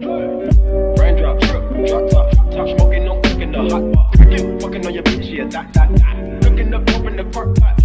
Raindrop, trip, drop top, top smoking, no cooking the hot pot. Fucking on your bitch, yeah, that, that, that. Cooking up, open the park pot.